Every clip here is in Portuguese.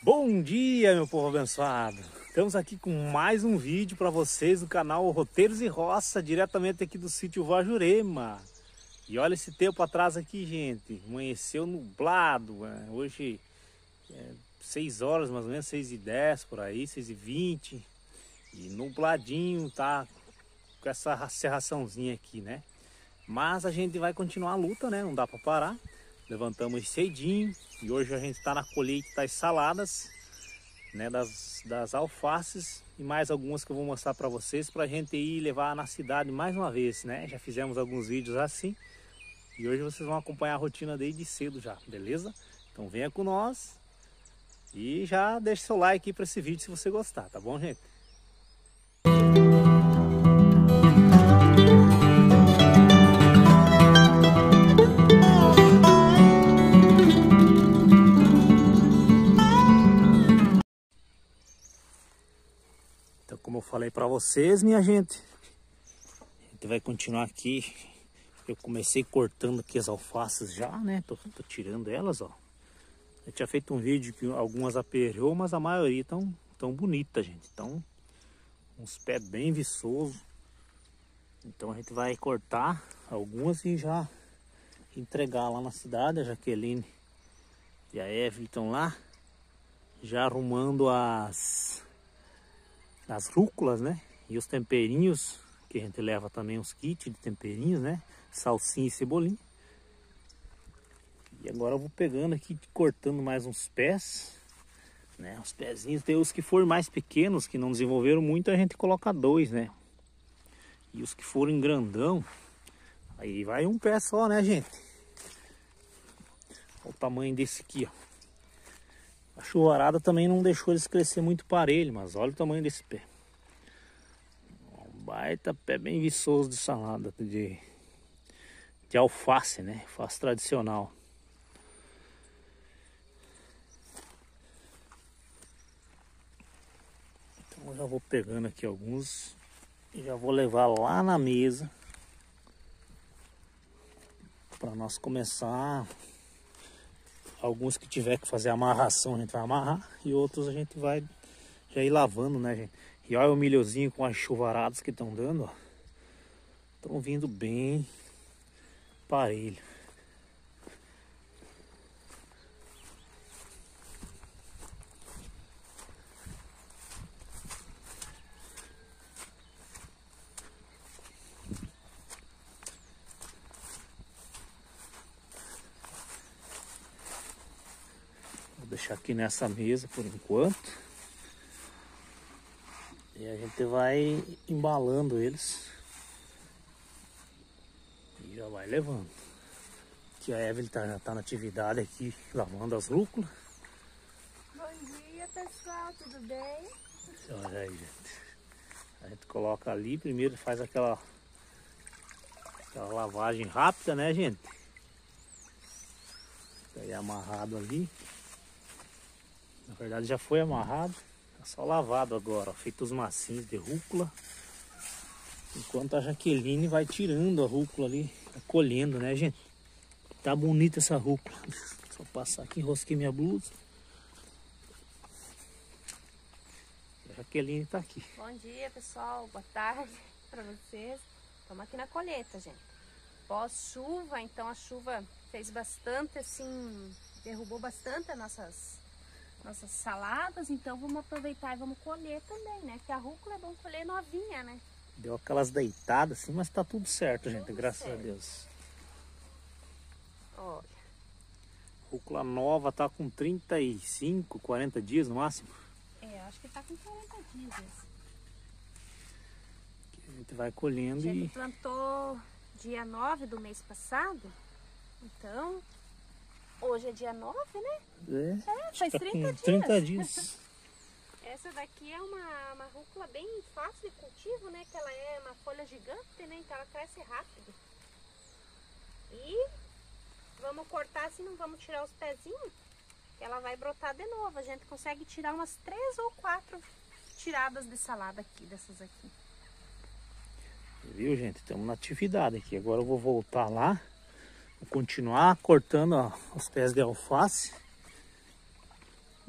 Bom dia, meu povo abençoado! Estamos aqui com mais um vídeo para vocês do canal Roteiros e Roça, diretamente aqui do sítio Vajurema. E olha esse tempo atrás aqui, gente. Amanheceu nublado. Né? Hoje é 6 horas, mais ou menos, 6 e 10 por aí, 6 e 20. E nubladinho, tá? Com essa serraçãozinha aqui, né? Mas a gente vai continuar a luta, né? Não dá para parar. Levantamos cedinho e hoje a gente está na colheita das saladas, né, das, das alfaces e mais algumas que eu vou mostrar para vocês para a gente ir levar na cidade mais uma vez, né? Já fizemos alguns vídeos assim e hoje vocês vão acompanhar a rotina desde cedo já, beleza? Então venha com nós e já deixe seu like para esse vídeo se você gostar, tá bom, gente? Falei para vocês, minha gente. A gente vai continuar aqui. Eu comecei cortando aqui as alfaces já, né? Tô, tô tirando elas, ó. Eu tinha feito um vídeo que algumas aperreou, mas a maioria estão tão bonitas, gente. Então, uns pés bem viçosos. Então a gente vai cortar algumas e já entregar lá na cidade. A Jaqueline e a Evelyn estão lá, já arrumando as as rúculas, né? E os temperinhos, que a gente leva também os kits de temperinhos, né? Salsinha e cebolinha. E agora eu vou pegando aqui, cortando mais uns pés, né? Os pezinhos, tem os que forem mais pequenos, que não desenvolveram muito, a gente coloca dois, né? E os que forem grandão, aí vai um pé só, né, gente? Olha o tamanho desse aqui, ó. A chuvarada também não deixou eles crescer muito parelho, mas olha o tamanho desse pé. Um baita pé bem viçoso de salada, de, de alface, né? Alface tradicional. Então eu já vou pegando aqui alguns e já vou levar lá na mesa para nós começar Alguns que tiver que fazer amarração a gente vai amarrar e outros a gente vai já ir lavando, né, gente? E olha o milhozinho com as chuvaradas que estão dando, ó. Estão vindo bem parelho. Deixar aqui nessa mesa por enquanto. E a gente vai embalando eles. E já vai levando. Aqui a Evelyn tá, já tá na atividade aqui, lavando as rúculas. Bom dia pessoal, tudo bem? Olha aí, gente. A gente coloca ali, primeiro faz aquela, aquela lavagem rápida, né, gente? Tá aí amarrado ali. Na verdade já foi amarrado, é só lavado agora, ó, feito os massinhos de rúcula. Enquanto a Jaqueline vai tirando a rúcula ali, tá colhendo, né gente? Tá bonita essa rúcula. Só passar aqui, enrosquei minha blusa. A Jaqueline tá aqui. Bom dia pessoal, boa tarde para vocês. Estamos aqui na colheita, gente. Pós-chuva, então a chuva fez bastante assim, derrubou bastante as nossas nossas saladas, então vamos aproveitar e vamos colher também, né? Que a rúcula é bom colher novinha, né? Deu aquelas deitadas assim, mas tá tudo certo, tudo gente, graças certo. a Deus. Olha. Rúcula nova tá com 35, 40 dias no máximo? É, acho que tá com 40 dias. a gente vai colhendo a gente e... plantou dia 9 do mês passado, então Hoje é dia 9, né? É, é faz 30 dias. 30 dias. Essa daqui é uma, uma rúcula bem fácil de cultivo, né? Que ela é uma folha gigante, né? Então ela cresce rápido. E vamos cortar assim, não vamos tirar os pezinhos. Ela vai brotar de novo. A gente consegue tirar umas três ou quatro tiradas de salada aqui, dessas aqui. Viu, gente? Estamos na atividade aqui. Agora eu vou voltar lá. Vou continuar cortando ó, os pés de alface.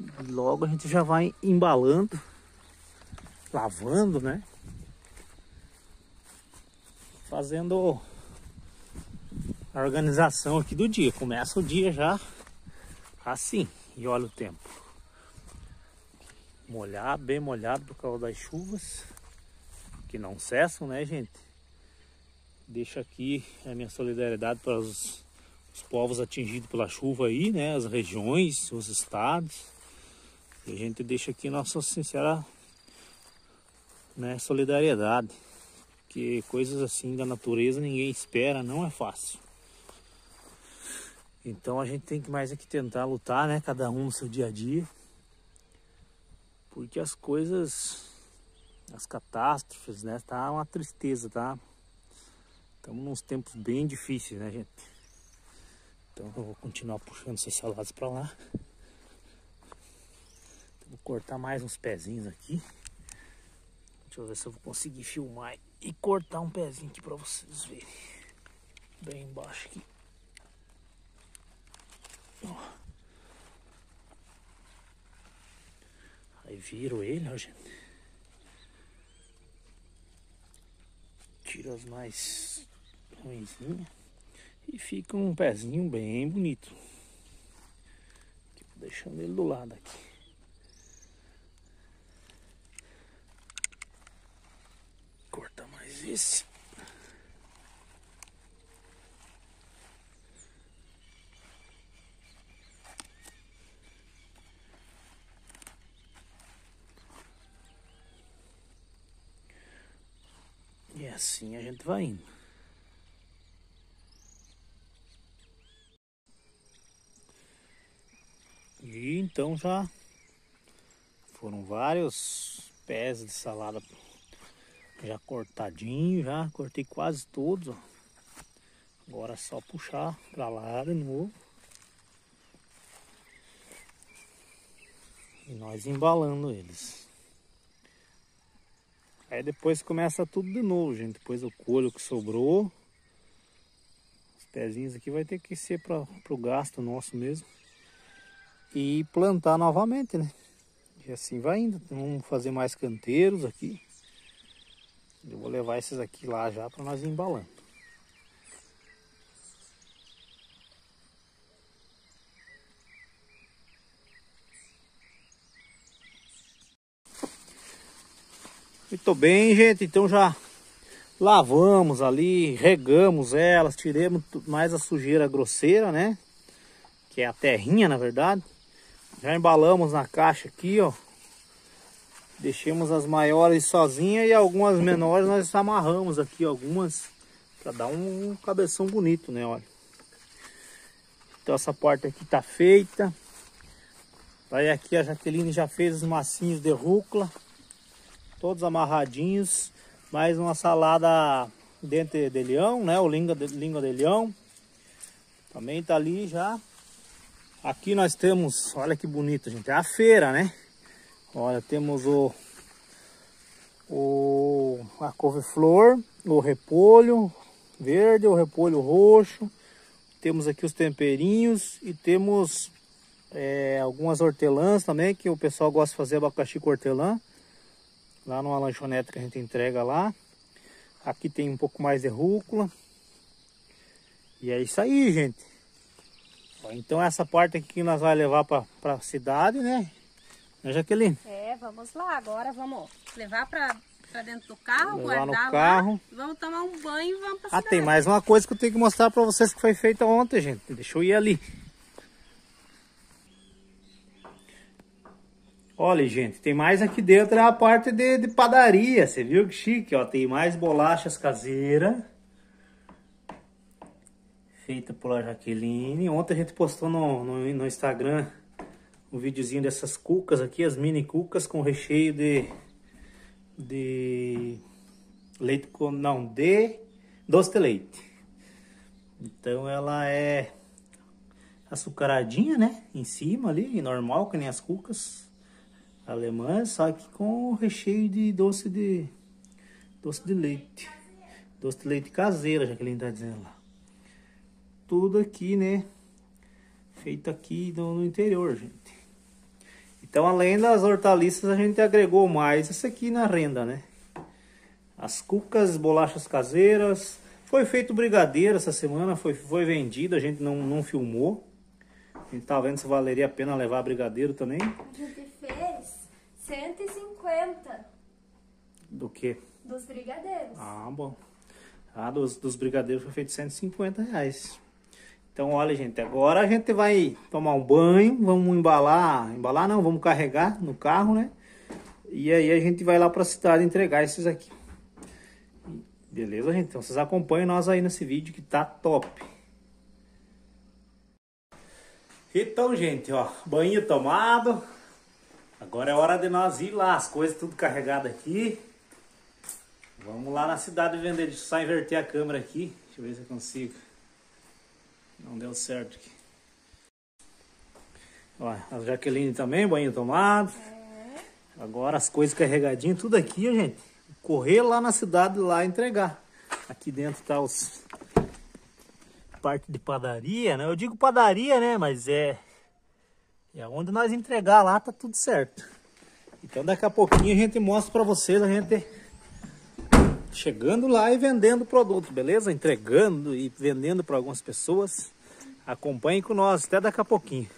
E logo a gente já vai embalando, lavando, né? Fazendo a organização aqui do dia. Começa o dia já assim. E olha o tempo. Molhado, bem molhado por causa das chuvas. Que não cessam, né, gente? Deixo aqui a minha solidariedade para os, os povos atingidos pela chuva aí, né? As regiões, os estados. E a gente deixa aqui nossa sincera né, solidariedade. Que coisas assim da natureza ninguém espera, não é fácil. Então a gente tem que mais aqui tentar lutar, né? Cada um no seu dia a dia. Porque as coisas, as catástrofes, né? Tá uma tristeza, tá? Estamos nos tempos bem difíceis, né, gente? Então eu vou continuar puxando esses saladas para lá. Vou cortar mais uns pezinhos aqui. Deixa eu ver se eu vou conseguir filmar e cortar um pezinho aqui para vocês verem. Bem embaixo aqui. Aí viro ele, ó, gente. Tiro as mais ruimzinhas. E fica um pezinho bem bonito. deixando ele do lado aqui. Corta mais esse. E assim a gente vai indo. E então já foram vários pés de salada já cortadinho, já cortei quase todos, ó. Agora é só puxar para lá de novo. E nós embalando eles. Aí depois começa tudo de novo, gente. Depois o colho que sobrou. Os pezinhos aqui vai ter que ser para o gasto nosso mesmo. E plantar novamente, né? E assim vai indo. Vamos fazer mais canteiros aqui. Eu vou levar esses aqui lá já para nós ir embalando. Muito bem, gente. Então já lavamos ali, regamos elas, tiremos mais a sujeira grosseira, né? Que é a terrinha, na verdade. Já embalamos na caixa aqui, ó. Deixemos as maiores sozinhas e algumas menores nós amarramos aqui, algumas, para dar um cabeção bonito, né? Olha. Então essa porta aqui tá feita. Aí aqui a Jaqueline já fez os massinhos de rúcula todos amarradinhos. Mais uma salada dente de leão, né? O língua de, língua de leão. Também tá ali já. Aqui nós temos, olha que bonito, gente. É a feira, né? Olha, temos o, o a couve-flor, o repolho verde, o repolho roxo. Temos aqui os temperinhos e temos é, algumas hortelãs também, que o pessoal gosta de fazer abacaxi com hortelã lá numa lanchonete que a gente entrega lá. Aqui tem um pouco mais de rúcula. E é isso aí, gente. Então essa parte aqui que nós vamos levar para a cidade, né? Né, Jaqueline? É, vamos lá. Agora vamos levar para dentro do carro, levar guardar no carro. Lá, vamos tomar um banho e vamos para Ah, tem mais uma coisa que eu tenho que mostrar para vocês que foi feita ontem, gente. Deixa eu ir ali. Olha, gente, tem mais aqui dentro é a parte de, de padaria. Você viu que chique, ó. Tem mais bolachas caseiras. Feita por Jaqueline. Ontem a gente postou no, no, no Instagram um videozinho dessas cucas aqui, as mini cucas com recheio de... De... Leite com... Não, de... Doce de leite. Então ela é açucaradinha, né? Em cima ali, normal, que nem as cucas alemã, só que com recheio de doce de doce de leite. Doce de leite caseira, já que ele está dizendo lá. Tudo aqui, né? Feito aqui no, no interior, gente. Então, além das hortaliças, a gente agregou mais isso aqui na renda, né? As cucas, bolachas caseiras. Foi feito brigadeiro essa semana, foi, foi vendido, a gente não, não filmou. A gente tá vendo se valeria a pena levar brigadeiro também. A gente fez 150. Do que? Dos brigadeiros. Ah, bom. Ah, dos, dos brigadeiros foi feito 150 reais. Então, olha, gente, agora a gente vai tomar um banho, vamos embalar, embalar não, vamos carregar no carro, né? E aí a gente vai lá para a cidade entregar esses aqui. Beleza, gente? Então, vocês acompanhem nós aí nesse vídeo que tá top. Então, gente, ó, banho tomado. Agora é hora de nós ir lá, as coisas tudo carregado aqui. Vamos lá na cidade vender. Deixa eu só inverter a câmera aqui. Deixa eu ver se eu consigo. Não deu certo aqui. Ó, a Jaqueline também, banho tomado. É. Agora as coisas carregadinhas, tudo aqui, gente. Correr lá na cidade lá entregar. Aqui dentro tá os parte de padaria, né? Eu digo padaria, né? Mas é é onde nós entregar lá tá tudo certo. Então daqui a pouquinho a gente mostra para vocês a gente chegando lá e vendendo produto, beleza? Entregando e vendendo para algumas pessoas. Acompanhe com nós até daqui a pouquinho.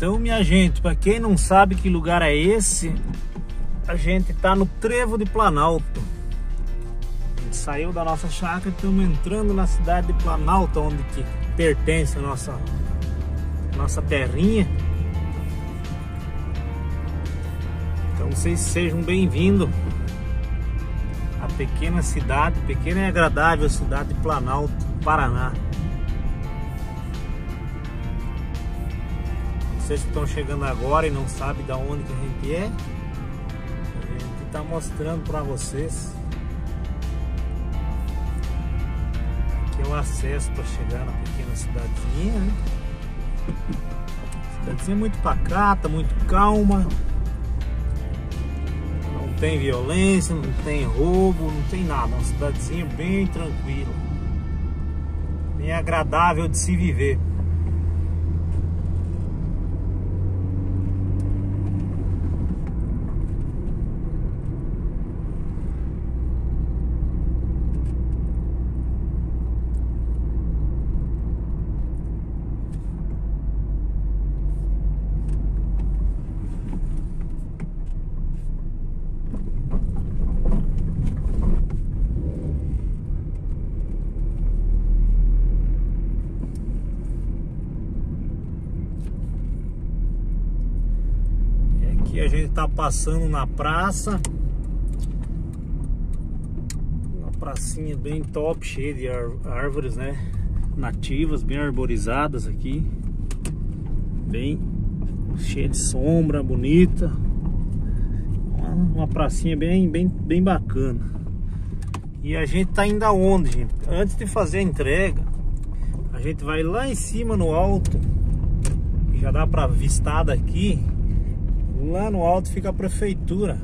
Então, minha gente, para quem não sabe que lugar é esse, a gente tá no Trevo de Planalto. A gente saiu da nossa chácara e estamos entrando na cidade de Planalto, onde que pertence a nossa, nossa terrinha. Então, vocês sejam bem-vindos pequena cidade, pequena e agradável cidade de Planalto, Paraná. Vocês que estão chegando agora e não sabem de onde que a gente é, a gente está mostrando para vocês. Aqui é o acesso para chegar na pequena cidadezinha, né? Cidadezinha muito pacata, muito calma tem violência, não tem roubo, não tem nada. Uma cidadezinha bem tranquila, bem agradável de se viver. Está passando na praça. Uma pracinha bem top, cheia de árvores, né? Nativas, bem arborizadas aqui. Bem cheia de sombra, bonita. Uma, pracinha bem, bem, bem bacana. E a gente tá indo aonde, gente? Antes de fazer a entrega, a gente vai lá em cima no alto. Já dá para vistar daqui lá no alto fica a prefeitura.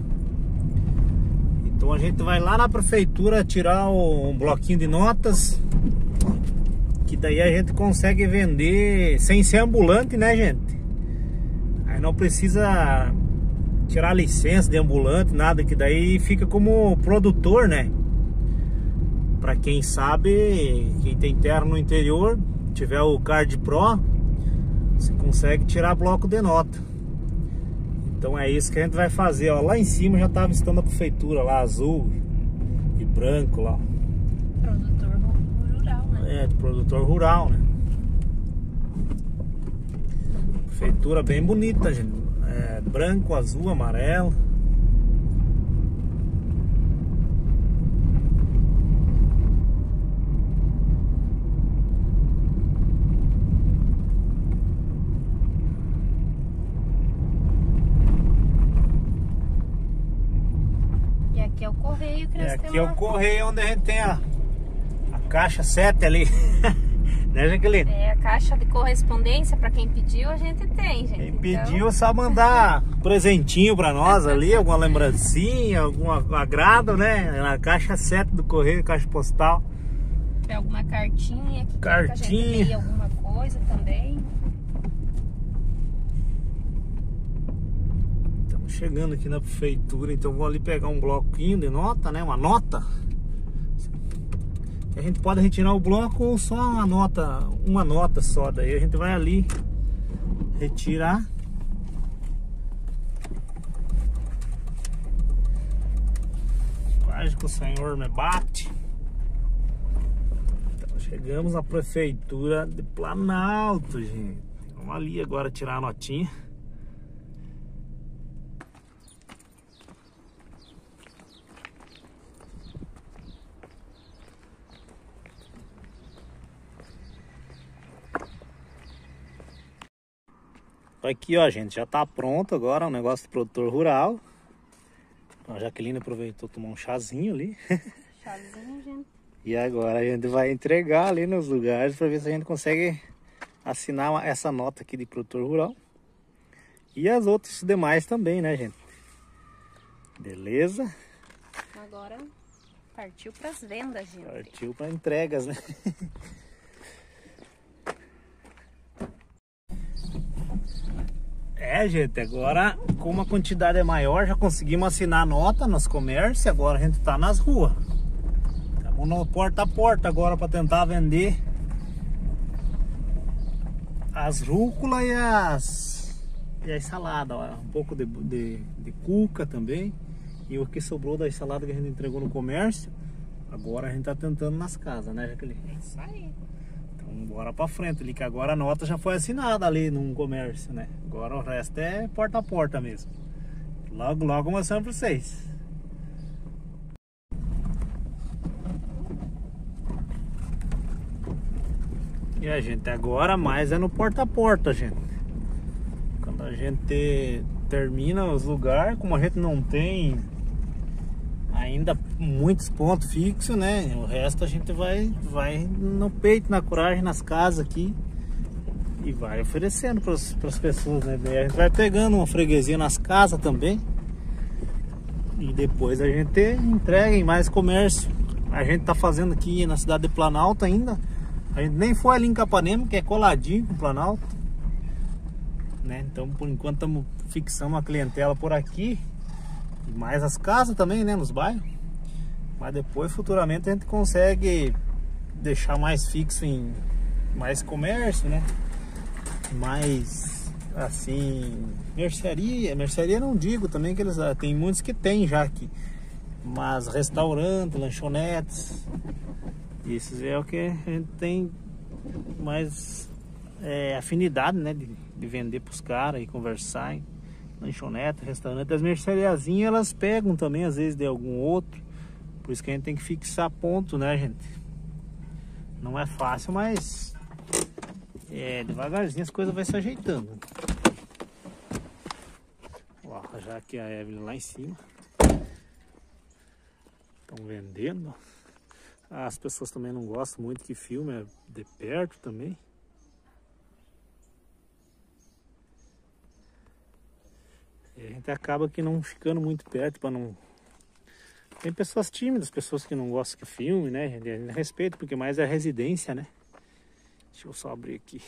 Então a gente vai lá na prefeitura tirar um bloquinho de notas. Que daí a gente consegue vender sem ser ambulante, né, gente? Aí não precisa tirar licença de ambulante, nada, que daí fica como produtor, né? Para quem sabe, quem tem terra no interior, tiver o Card Pro, você consegue tirar bloco de nota. Então é isso que a gente vai fazer, ó. Lá em cima já tá estando a prefeitura lá, azul e branco lá. Produtor rural, né? É, produtor rural, né? Prefeitura bem bonita, gente. É, branco, azul, amarelo. correio que nós é, Aqui é o correio onde a gente tem a, a caixa 7 ali. né, Jaqueline? É, a caixa de correspondência, para quem pediu, a gente tem, gente. Quem então... pediu, só mandar presentinho para nós ali, alguma lembrancinha, algum agrado, né? Na caixa 7 do correio, caixa postal. Tem alguma cartinha que cartinha. Que alguma coisa também. Chegando aqui na prefeitura, então vou ali pegar um bloquinho de nota, né? Uma nota. A gente pode retirar o bloco ou só uma nota, uma nota só. Daí a gente vai ali retirar. Quase que o senhor me bate. Então chegamos na prefeitura de Planalto, gente. Vamos ali agora tirar a notinha. Aqui, ó, gente, já tá pronto agora o negócio do produtor rural. A Jaqueline aproveitou tomar um chazinho ali. Chazinho, gente. E agora a gente vai entregar ali nos lugares para ver se a gente consegue assinar essa nota aqui de produtor rural. E as outras demais também, né, gente? Beleza? Agora partiu para as vendas, gente. Partiu para entregas, né? É, gente, agora como a quantidade é maior, já conseguimos assinar a nota nos comércios, agora a gente tá nas ruas. Estamos no porta a porta agora para tentar vender as rúcula e as e a salada, ó, um pouco de, de, de cuca também. E o que sobrou da salada que a gente entregou no comércio, agora a gente tá tentando nas casas, né, Jaqueline? É isso aí. Então, vamos embora pra frente ali, que agora a nota já foi assinada ali num comércio, né? Agora o resto é porta a porta mesmo. Logo, logo mostrando para vocês. E a gente agora mais é no porta a porta, gente. Quando a gente termina os lugares, como a gente não tem ainda muitos pontos fixos, né? O resto a gente vai, vai no peito, na coragem, nas casas aqui e vai oferecendo para as pessoas, né? a gente vai pegando uma freguesia nas casas também e depois a gente entrega em mais comércio. A gente tá fazendo aqui na cidade de Planalto ainda. A gente nem foi ali em Capanema, que é coladinho com Planalto. Né? Então por enquanto estamos fixando a clientela por aqui. Mais as casas também, né? Nos bairros. Mas depois futuramente a gente consegue deixar mais fixo em mais comércio, né? Mais assim, mercearia, mercearia não digo também que eles ah, tem muitos que tem já aqui. Mas restaurante, lanchonetes, esses é o que a gente tem mais é, afinidade, né? De, de vender para os caras e conversar. Hein? Lanchonete, restaurante. As merceariazinhas elas pegam também, às vezes, de algum outro. Por isso que a gente tem que fixar ponto, né, gente? Não é fácil, mas é, devagarzinho as coisas vai se ajeitando. Ó, já que a Evelyn lá em cima. Estão vendendo. As pessoas também não gostam muito que filme é de perto também. E a gente acaba que não ficando muito perto para não. Tem pessoas tímidas, pessoas que não gostam que filme, né? Respeita, porque mais é residência, né? Deixa eu só abrir aqui.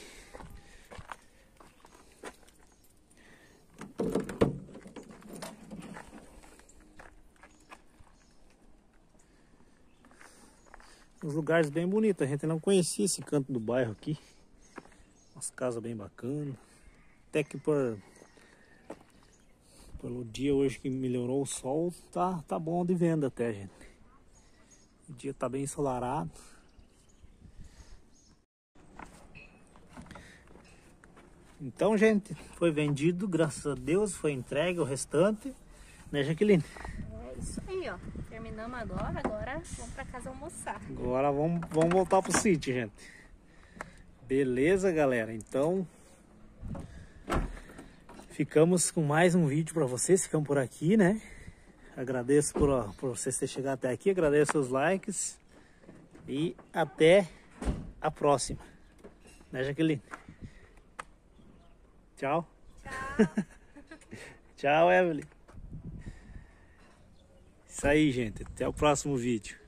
Uns lugares bem bonitos. A gente não conhecia esse canto do bairro aqui. Umas casas bem bacanas. Até que por pelo dia hoje que melhorou o sol, tá, tá bom de venda até, gente. O dia tá bem ensolarado. Então, gente, foi vendido, graças a Deus, foi entregue o restante, né, Jaqueline? É isso aí, ó. Terminamos agora, agora vamos pra casa almoçar. Agora vamos, vamos voltar pro sítio, gente. Beleza, galera? Então, ficamos com mais um vídeo para vocês, ficamos por aqui, né? Agradeço por, por vocês terem chegado até aqui, agradeço os likes e até a próxima. Né, Jaqueline? Tchau. Tchau. Tchau, Evelyn. Isso aí, gente. Até o próximo vídeo.